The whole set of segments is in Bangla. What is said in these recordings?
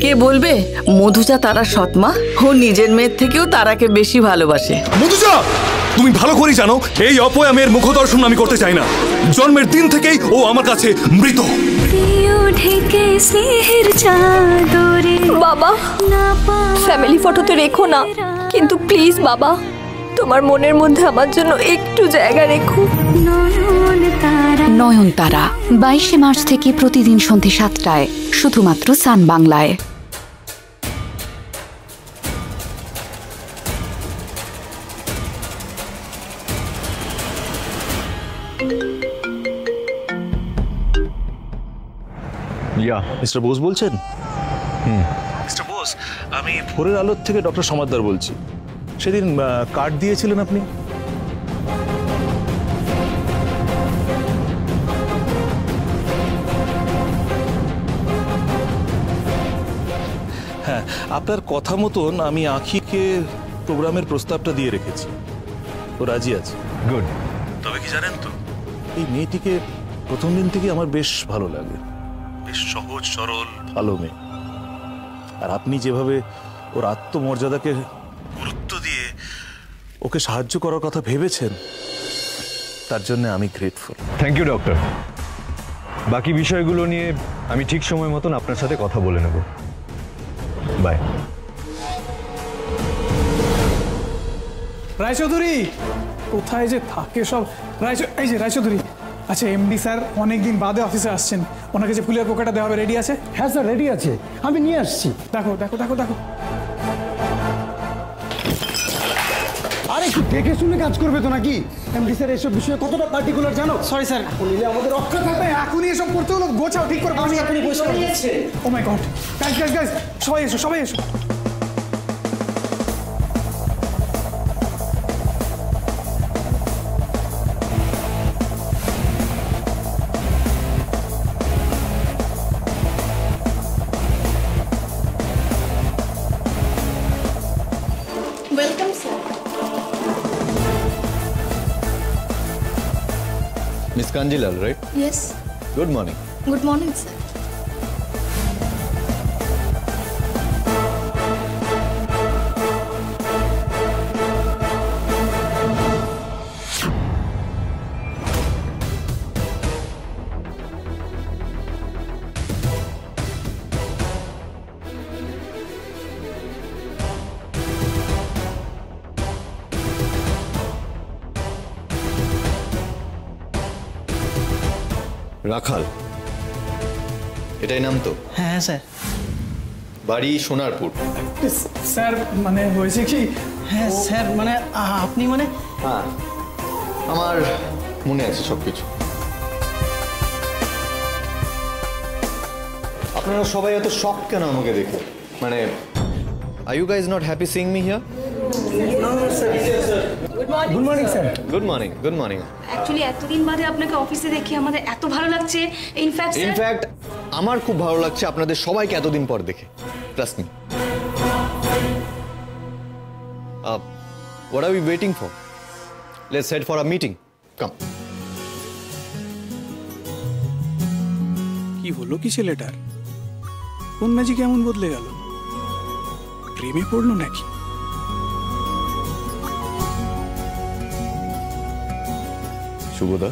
কে বলবে? মধুজা তারা সৎমা ও নিজের মেয়ের থেকেও তারাকে বেশি ভালোবাসে। মধুজা তুমি ভালো করেই জানো এই অপয়া মেয়ের মুখদর্শন আমি করতে চাই না। জন্মের দিন থেকেই ও আমার কাছে মৃত। বাবা ফ্যামিলি ফটোতে রেখো না। কিন্তু প্লিজ বাবা তোমার মনের মধ্যে আমার জন্য একটু জায়গা রেখো। নয়ন তারা। নয়নতারা বাইশে মার্চ থেকে প্রতিদিন সন্ধে সাতটায় শুধুমাত্র সান বাংলায়। মিস্টার বোস বলছেন? হুম। মিস্টার বোস আমি ভোরের আলোর থেকে ডক্টর সমাদ্দার বলছি। সেদিন কার্ড দিয়েছিলেন আপনি? হ্যাঁ আপনার কথা মতন আমি আখিকে প্রোগ্রামের প্রস্তাবটা দিয়ে রেখেছি। ও রাজি আছে। গুড। তবে কি জানেন তো এই মেয়েটিকে প্রথম দিন থেকে আমার বেশ ভালো লাগে। বেশ সহজ সরল। ভালো মেয়ে। আর আপনি যেভাবে ওর আত্মমর্যাদাকে গুরুত্ব দিয়ে ওকে সাহায্য করার কথা ভেবেছেন তার জন্য আমি গ্রেটফুল থ্যাংক ইউ ডক্টর বাকি বিষয়গুলো নিয়ে আমি ঠিক সময় মতন আপনার সাথে কথা বলে নেব। বাই রায়চৌধুরী কোথায় যে থাকে সব রায়চ এই যে রায়চৌধুরী। আচ্ছা এমডি স্যার অনেকদিন বাদে অফিসে আসছেন। ওনাকে যে ফুলের পোকাটা দেওয়া হবে রেডি আছে? হ্যাঁ স্যার রেডি আছে। আমি নিয়ে আসছি। দেখো দেখো দেখো দেখো। আরে একটু দেখে শুনে কাজ করবে তো নাকি? এমডি স্যার এসব বিষয়ে কতটা পার্টিকুলার জানো? Sorry sir. নিলে আমাদের রক্ষা থাকবে এখনই এসব করতে হলো গোছাও ঠিক করে আমি এখনই বসে ও my god guys guys guys সবাই এসো সবাই এসো। Kanjilal, right? Yes. Good morning. Good morning, sir. রাখাল। এটাই নাম তো? হ্যাঁ স্যার। বাড়ি সোনারপুর। স্যার মানে হয়েছে কি? হ্যাঁ স্যার মানে আপনি মানে হ্যাঁ আমার মনে আছে সব কিছু আপনারা সবাই এত শখ কেন আমাকে দেখে? মানে are you guys not happy seeing me here good morning sir good morning good morning actually এতদিন বাদে আপনাকে অফিসে দেখে আমাদের এত ভালো লাগছে। ইনফ্যাক্ট ইনফ্যাক্ট আমার খুব ভালো লাগছে আপনাদের সবাইকে এতদিন পর দেখে। Trust me what are we waiting for let's head for a meeting কাম কি হলো কি ছেলেটার কোন ম্যাজিক কেমন বদলে গেল? প্রেমে পড়ল নাকি? শুভদা।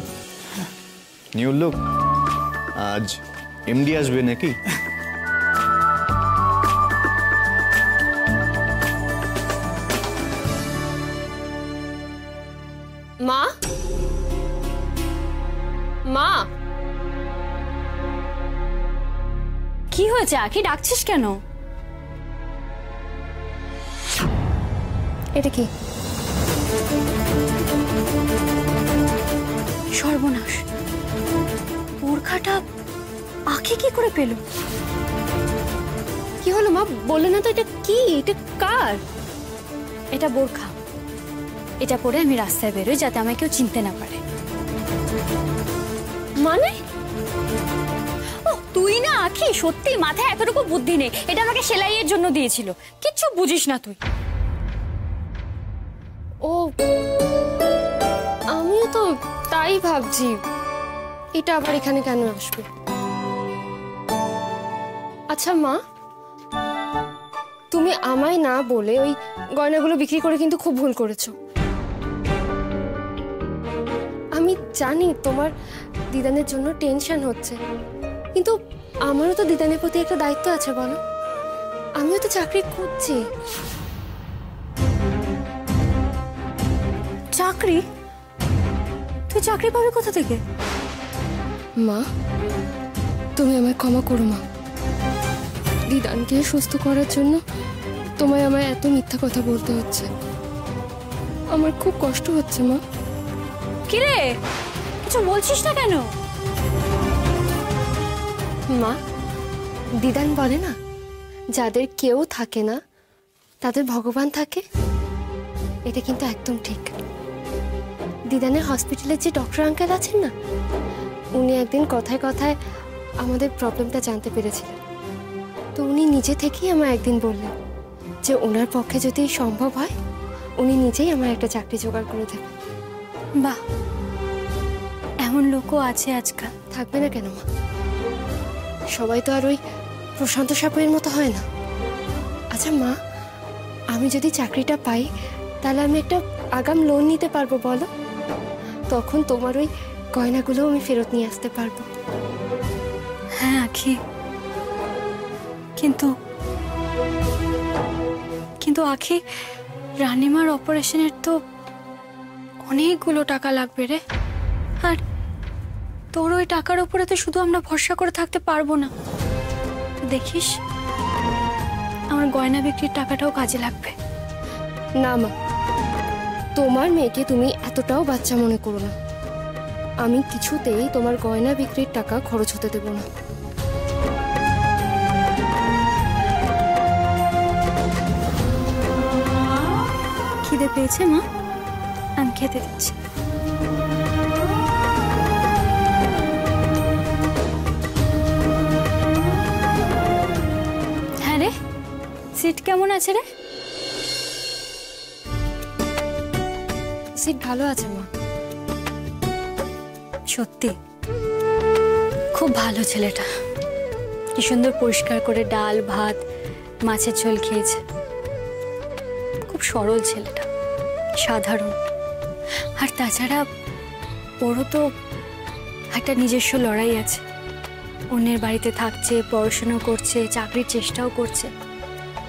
নিউ লুক আজ এমডি আসবে নাকি? মা? মা? কি হয়েছে আখি? ডাকছিস কেন? এটা কি? সর্বনাশ। বোরখাটা আখি কি করে পেল? কি হলো মা? বললে না তো এটা কি? এটা কার? এটা বোরখা। এটা পরে আমি রাস্তায় বেরোই যাতে আমায় কেউ চিনতে না পারে। মানে? তুই না আখি? সত্যি মাথায় এতটুকু বুদ্ধি নেই। এটা আমাকে সেলাইয়ের জন্য দিয়েছিল। কিচ্ছু বুঝিস না তুই। ও তাই ভাবছি এটা আবার এখানে কেন আসবে? আচ্ছা মা, তুমি আমায় না বলে ওই গয়নাগুলো বিক্রি করে কিন্তু খুব ভুল করেছ। আমি জানি তোমার দিদানের জন্য টেনশন হচ্ছে, কিন্তু আমারও তো দিদানের প্রতি একটা দায়িত্ব আছে, বলো। আমিও তো চাকরি করছি চাকরি? চাকরি পাবে কোথা থেকে? মা তুমি আমায় ক্ষমা করো মা। দিদানকে সুস্থ করার জন্য তোমায় আমায় এত মিথ্যা কথা বলতে হচ্ছে। আমার খুব কষ্ট হচ্ছে মা। কিরে কিছু বলছিস না কেন? মা দিদান বলে না যাদের কেউ থাকে না তাদের ভগবান থাকে। এটা কিন্তু একদম ঠিক। দিদানের হসপিটালের যে ডক্টর আঙ্কেল আছেন না উনি একদিন কথায় কথায় আমাদের প্রবলেমটা জানতে পেরেছিলেন। তো উনি নিজে থেকেই আমার একদিন বললেন যে ওনার পক্ষে যদি সম্ভব হয় উনি নিজেই আমার একটা চাকরি জোগাড় করে দেবেন। বাহ! এমন লোকও আছে আজকাল। থাকবে না কেন মা? সবাই তো আর ওই প্রশান্ত সাপুয়ের মতো হয় না। আচ্ছা মা আমি যদি চাকরিটা পাই তাহলে আমি একটা আগাম লোন নিতে পারব বলো? তখন তোমার ওই গয়নাগুলো আমি ফেরত নিয়ে আসতে পারব। হ্যাঁ আখি। কিন্তু কিন্তু আখি রানিমার অপারেশনের তো অনেকগুলো টাকা লাগবে রে। আর তোর ওই টাকার উপরে তো শুধু আমরা ভরসা করে থাকতে পারব না। দেখিস আমার গয়না বিক্রির টাকাটাও কাজে লাগবে। না মা তোমার মেয়েকে তুমি এতটাও বাচ্চা মনে করো না। আমি কিছুতেই তোমার গয়না বিক্রির টাকা খরচ হতে দেবো না। খিদে পেয়েছে, মা? আমি খেতে দিচ্ছি। হ্যাঁ রে, সিট কেমন আছে রে? সিট ভালো আছে, মা। সত্যি। খুব ভালো ছেলেটা। কি সুন্দর পরিষ্কার করে ডাল, ভাত, মাছের ঝোল খেয়েছে। খুব সরল ছেলেটা। সাধারণ। আর তাছাড়া ওরও তো একটা নিজস্ব লড়াই আছে। অন্যের বাড়িতে থাকছে, পড়াশোনা করছে, চাকরির চেষ্টাও করছে।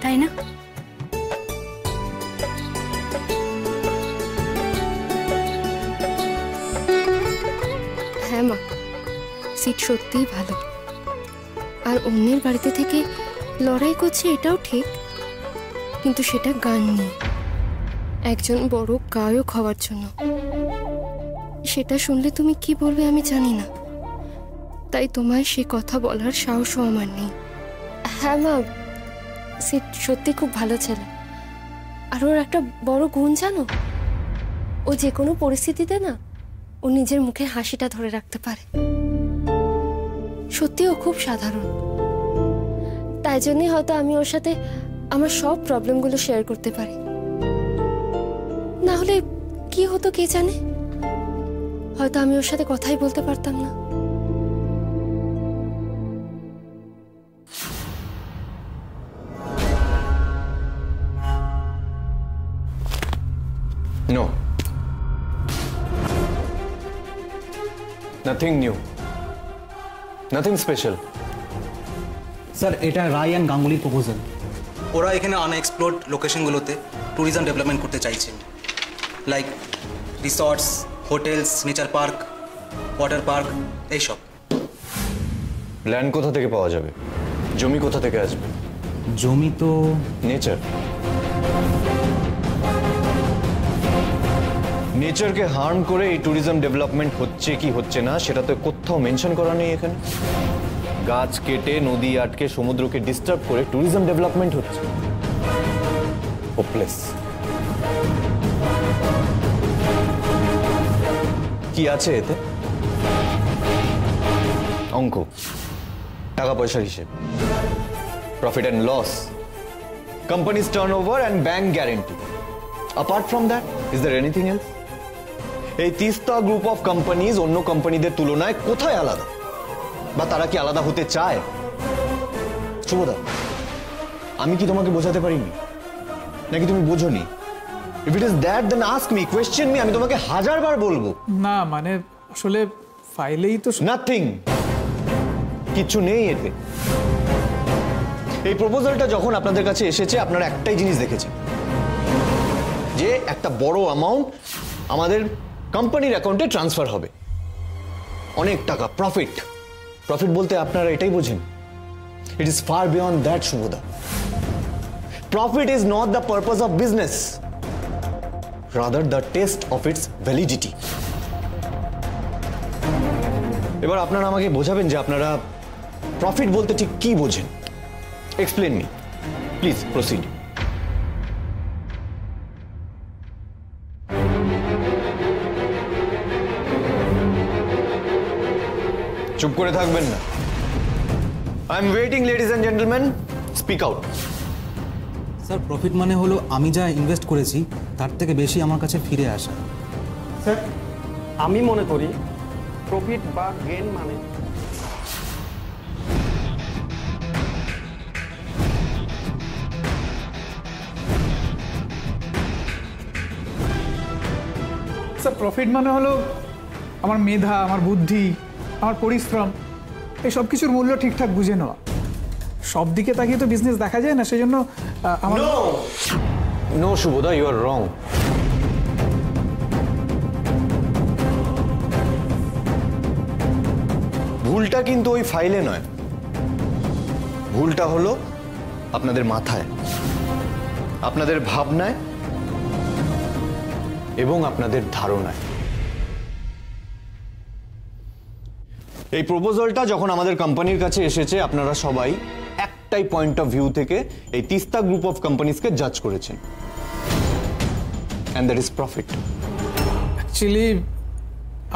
তাই না? হ্যাঁ মা, সিট সত্যিই ভালো। আর অন্যের বাড়িতে থেকে লড়াই করছে এটাও ঠিক, কিন্তু সেটা গান নিয়ে। একজন বড় গায়ক হওয়ার জন্য। সেটা শুনলে তুমি কি বলবে আমি জানি না। তাই তোমায় সে কথা বলার সাহসও আমার নেই। হ্যাঁ মা, সিট সত্যি খুব ভালো ছেলে। আর ওর একটা বড় গুণ জানো? ও যে কোনো পরিস্থিতিতে না ও নিজের মুখে হাসিটা ধরে রাখতে পারে। সত্যি ও খুব সাধারণ। তাই জন্যই হয়তো আমি ওর সাথে আমার সব প্রবলেমগুলো শেয়ার করতে পারি। না হলে কি হতো কে জানে? হয়তো আমি ওর সাথে কথাই বলতে পারতাম না। No nothing new nothing special sir এটা রায়ান গাঙ্গুলির প্রপোজাল ওরা এখানে আনএক্সপ্লোর্ড লোকেশনগুলোতে ট্যুরিজম ডেভেলপমেন্ট করতে চাইছে। Like resorts hotels nature park water park এইসব। ল্যান্ড কোথা থেকে পাওয়া যাবে? জমি কোথা থেকে আসবে? জমি তো নেচার নেচারকে হার্ম করে এই ট্যুরিজম ডেভেলপমেন্ট হচ্ছে কি হচ্ছে না, সেটা তো কোথাও মেনশন করা নেই এখানে। গাছ কেটে, নদী আটকে, সমুদ্রকে ডিস্টার্ব করে ট্যুরিজম ডেভেলপমেন্ট হচ্ছে। কি আছে এতে? অঙ্ক। টাকা পয়সার হিসেব। Profit and loss companies turn over and bank guarantee apart from that is there anything else এই তিস্তা গ্রুপ অফ কোম্পানিজ অন্য কোম্পানিদের তুলনায় কোথায় আলাদা? বা তারা কি আলাদা হতে চায়? শুভদা আমি কি তোমাকে বোঝাতে পারিনি? নাকি তুমি বোঝোনি? If it is that then ask me question me আমি তোমাকে হাজারবার বলব। না মানে আসলে ফাইলেই তো নাথিং কিচ্ছু নেই এতে। এই প্রপোজালটা যখন আপনাদের কাছে এসেছে আপনারা একটাই জিনিস দেখেছেন। যে একটা বড় অ্যামাউন্ট আমাদের কোম্পানির অ্যাকাউন্টে ট্রান্সফার হবে। অনেক টাকা প্রফিট প্রফিট বলতে আপনারা এটাই বোঝেন। It is far beyond that Shuvoda profit is not the purpose of business rather the test of its validity এবার আপনারা আমাকে বোঝাবেন যে আপনারা প্রফিট বলতে ঠিক কি বোঝেন। এক্সপ্লেন মি প্লিজ প্রসিড চুপ করে থাকবেন না। I am waiting ladies and gentleman speak out sir profit মানে হলো আমি যা ইনভেস্ট করেছি তার থেকে বেশি আমার কাছে ফিরে আসা। স্যার আমি মনে করি প্রফিট বা গেন মানে স্যার প্রফিট মানে হলো আমার মেধা আমার বুদ্ধি আমার পরিশ্রম এই সব কিছুর মূল্য ঠিকঠাক বুঝে নেওয়া। সব দিকে তাকিয়ে তো বিজনেস দেখা যায় না সেই জন্য আমার নো শুভদা ইউ আর রং ভুলটা কিন্তু ওই ফাইলে নয়। ভুলটা হলো আপনাদের মাথায় আপনাদের ভাবনায় এবং আপনাদের ধারণায়। এই প্রপোজালটা যখন আমাদের কোম্পানির কাছে এসেছে আপনারা সবাই একটাই পয়েন্ট অফ ভিউ থেকে এই তিস্তা গ্রুপ অফ কোম্পানিজকে জাজ করেছেন। And that is profit actually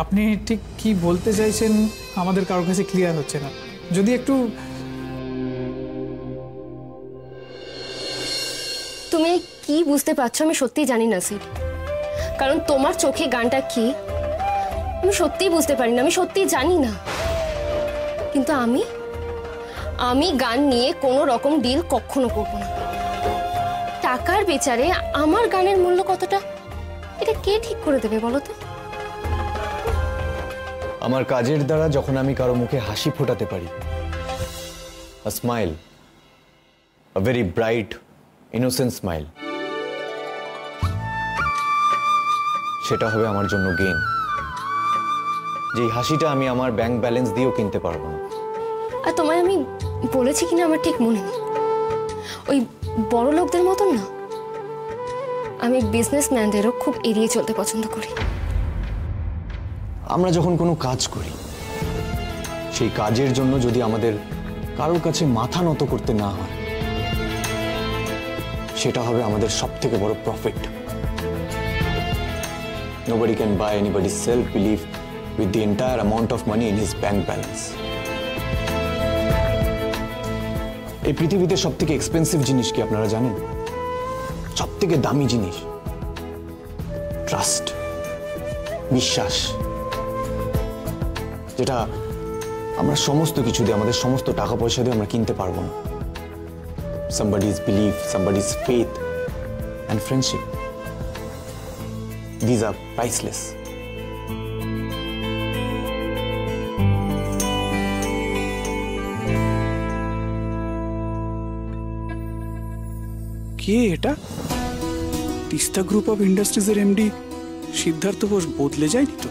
আপনি ঠিক কি বলতে চাইছেন আমাদের কারোর কাছে ক্লিয়ার হচ্ছে না। যদি একটু তুমি কি বুঝতে পারছ আমি সত্যিই জানি না সিট কারণ তোমার চোখে গানটা কি আমি সত্যিই বুঝতে পারি না আমি সত্যিই জানি না। কিন্তু আমি আমি গান নিয়ে কোনো রকম ডিল কখনো করব না। টাকার বিচারে আমার গানের মূল্য কতটা, এটা কে ঠিক করে দেবে বলো তো? আমার কাজের দ্বারা যখন আমি কারও মুখে হাসি ফোটাতে পারি smile a very bright innocent smile সেটা হবে আমার জন্য গেইন যেই হাসিটা আমি আমার ব্যাংক ব্যালেন্স দিয়েও কিনতে পারব না। আর তোমায় আমি বলেছি কিনা আমার ঠিক মনে নেই। ওই বড় লোকদের মতন না। আমি বিজনেসম্যানদেরও খুব এড়িয়ে চলতে পছন্দ করি। আমরা যখন কোনো কাজ করি সেই কাজের জন্য যদি আমাদের কারোর কাছে মাথা নত করতে না হয় সেটা হবে আমাদের সব থেকে বড় profit Nobody can buy anybody's self-belief with the entire amount of money in his bank balance. এই পৃথিবীতে সব থেকে এক্সপেন্সিভ জিনিস কি আপনারা জানেন সব থেকে দামি জিনিস ট্রাস্ট বিশ্বাস যেটা আমরা সমস্ত কিছু দিয়ে আমাদের সমস্ত টাকা পয়সা দিয়ে আমরা কিনতে পারব না somebody's belief somebody's faith and friendship these are priceless কে এটা? তিস্তা গ্রুপ অফ ইন্ডাস্ট্রিজের এমডি সিদ্ধার্থ ঘোষ বদলে যায়নি তো?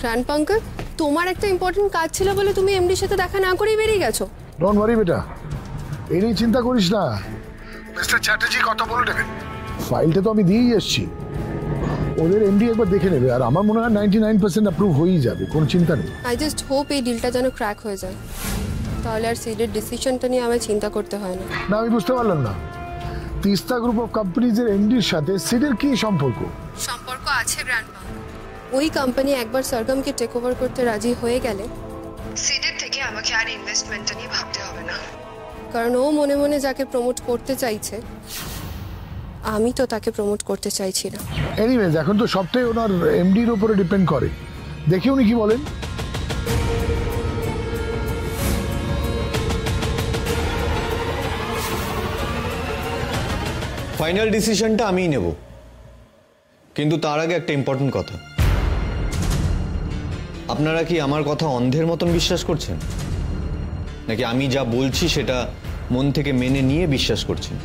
প্রাণ পঙ্কজ তোমার একটা ইম্পর্টেন্ট কাজ ছিল বলে তুমি এমডির সাথে দেখা না করেই বেরিয়ে গেছো। ডোন্ট ওয়ারি বেটা। এই নিয়ে চিন্তা করিস না। মিস্টার চ্যাটার্জি কথা বলে নেবেন ফাইলটা তো আমি দিয়েই এসেছি। ওদের এমডি একবার দেখে নেবে আর আমার মনে হয় নাইনটি নাইন পার্সেন্ট অ্যাপ্রুভ হয়েই যাবে কোনো চিন্তা নেই। আই জাস্ট হোপ এই ডিলটা যেন ক্র্যাক হয়ে যায়। তাহলে আর সিডের ডিসিশনটা নিয়ে আমায় চিন্তা করতে হয় না। না আমি বুঝতে পারলাম না। তিস্তা গ্রুপ অফ কোম্পানিজের এমডির সাথে সিডের কি সম্পর্ক? সম্পর্ক আছে গ্র্যান্ড ওই কোম্পানি একবার সরগমকে টেক ওভার করতে রাজি হয়ে গেলে সিডের থেকে আমাকে আর ইনভেস্টমেন্টটা নিয়ে ভাবতে হবে না। কারণ ও মনে মনে যাকে প্রমোট করতে চাইছে আমি তো তাকে প্রমোট করতে চাইছি না। এনিওয়েজ এখন তো সবটাই ওনার এমডির উপরে ডিপেন্ড করে। দেখি উনি কি বলেন। ফাইনাল ডিসিশনটা আমিই নেব। কিন্তু তার আগে একটা ইম্পর্টেন্ট কথা। আপনারা কি আমার কথা অন্ধের মতন বিশ্বাস করছেন? নাকি আমি যা বলছি সেটা মন থেকে মেনে নিয়ে বিশ্বাস করছেন?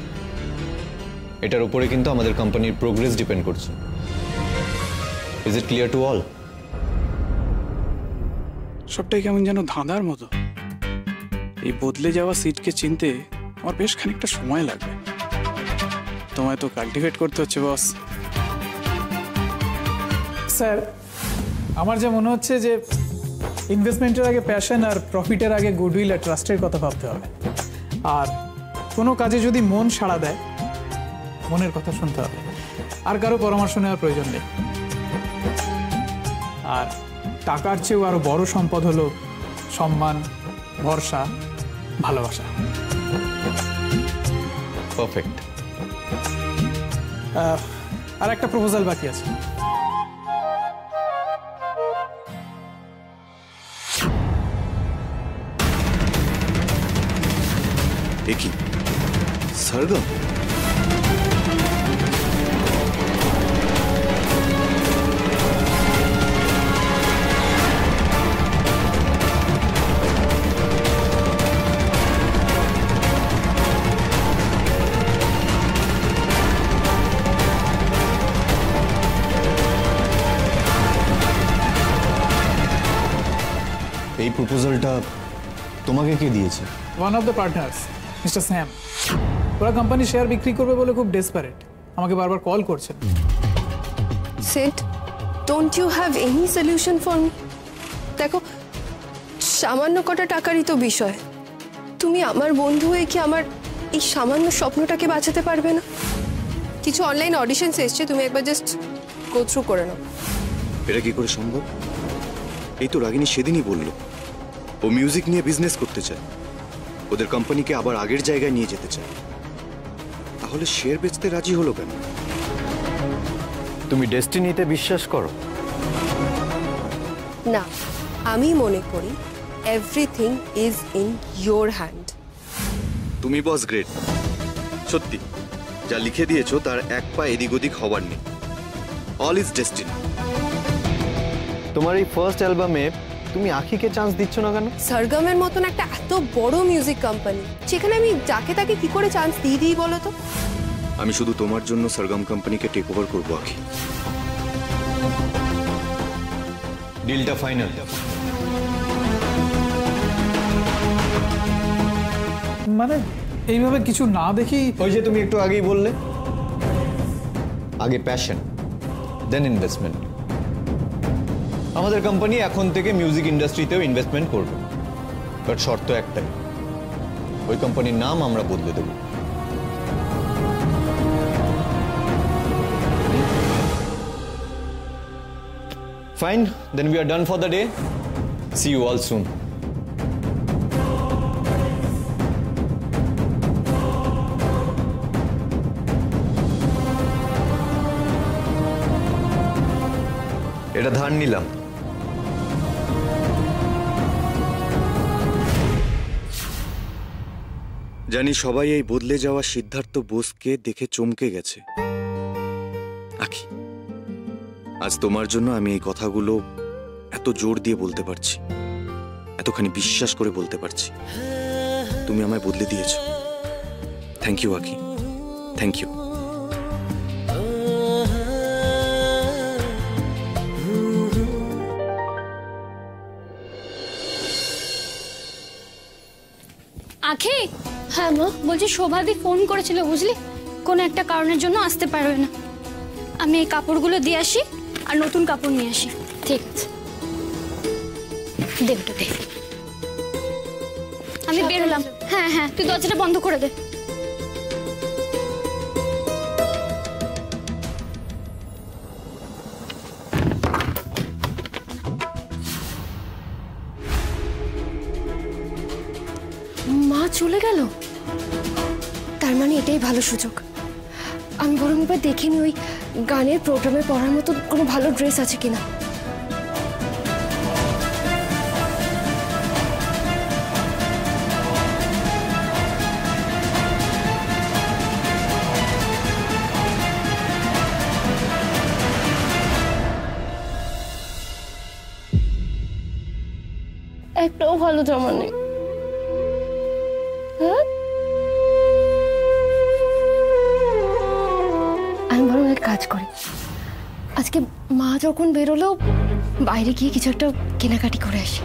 এটার উপরে কিন্তু আমাদের কোম্পানির প্রোগ্রেস ডিপেন্ড করছে। Is it clear to all সবটাই কেমন যেন ধাঁধার মতো। এই বদলে যাওয়া সিটকে চিনতে আমার বেশ খানিকটা সময় লাগবে। তোমায় তো কাল্টিভেট করতে হচ্ছে বস স্যার আমার যা মনে হচ্ছে যে ইনভেস্টমেন্টের আগে প্যাশন আর প্রফিটের আগে গুডউইল আর ট্রাস্টের কথা ভাবতে হবে। আর কোনো কাজে যদি মন সাড়া দেয় মনের কথা শুনতে হবে। আর কারও পরামর্শ নেওয়ার প্রয়োজন নেই। আর টাকার চেয়েও আরও বড় সম্পদ হলো সম্মান ভরসা ভালোবাসা। পারফেক্ট আর একটা প্রপোজাল বাকি আছে। দেখি সরগম প্রপোজালটা তোমাকে কে দিয়েছে? One of the partners mister Sam ওরা কোম্পানি শেয়ার বিক্রি করবে বলে খুব ডেসপারেট আমাকে বারবার কল করছেন। Set don't you have any solution for me দেখো সামান্য কটা টাকারই তো বিষয়। তুমি আমার বন্ধু হয়ে কি আমার এই সামান্য স্বপ্নটাকে বাঁচাতে পারবে না? কিছু অনলাইন অডিশনস এসছে তুমি একবার জাস্ট গো থ্রু করে নাও। এটা কি করে সম্ভব? এই তো রাগিনী সেদিনই বলল। ও মিউজিক নিয়ে বিজনেস করতে চায়। ওদের কোম্পানিকে আবার আগের জায়গায় নিয়ে যেতে চায়। তাহলে শেয়ার বেচতে রাজি হলো কেন? তুমি ডেস্টিনিতে বিশ্বাস করো? না আমি মনে করি everything is in your hand তুমি বস গ্রেট সত্যি যা লিখে দিয়েছ তার এক পা এদিক ওদিক হবার নেই। অল ইজ ডেস্টিনি তোমার এই ফার্স্ট অ্যালবামে তুমি আখিকে চান্স দিচ্ছ না কেন? সরগমের মতন একটা এত বড় মিউজিক কোম্পানি যেখানে আমি যাকে তাকে কি করে চান্স দিয়ে দিই বলো তো? আমি শুধু তোমার জন্য সরগম কোম্পানিকে টেক ওভার করব আখি। ডিলটা ফাইনাল মানে এইভাবে কিছু না দেখি ওই যে তুমি একটু আগেই বললে। আগে প্যাশন দেন ইনভেস্টমেন্ট আমাদের কোম্পানি এখন থেকে মিউজিক ইন্ডাস্ট্রিতেও ইনভেস্টমেন্ট করবে। বাট শর্ত একটাই, ওই কোম্পানির নাম আমরা বদলে দেব। Fine then we are done for the day see you all soon এটা ধার নিলাম। জানি সবাই এই বদলে যাওয়া সিদ্ধার্থ বোসকে দেখে চমকে গেছে। আজ তোমার জন্য আমি এই কথাগুলো এত জোর দিয়ে বলতে পারছি, এতখানি বিশ্বাস করে বলতে পারছি। তুমি আমায় বদলে দিয়েছ। Thank you Akhi. Thank you হ্যাঁ মা, বলছি শোভাদি ফোন করেছিল, বুঝলি? কোনো একটা কারণের জন্য আসতে পারবে না। আমি এই কাপড়গুলো দিয়ে আসি আর নতুন কাপড় নিয়ে আসি। ঠিক আছে। দেবটা দে। আমি বেরোলাম হ্যাঁ হ্যাঁ তুই দরজাটা বন্ধ করে দে। মা চলে গেল? এটাই ভালো সুযোগ। আমি বরং এবার দেখিনি ওই গানের প্রোগ্রামে পড়ার মতো কোনো ভালো ড্রেস আছে কিনা। একটাও ভালো জমা নেই। করি। আজকে মা যখন বেরোলো বাইরে গিয়ে কিছু একটা কেনাকাটি করে আসি।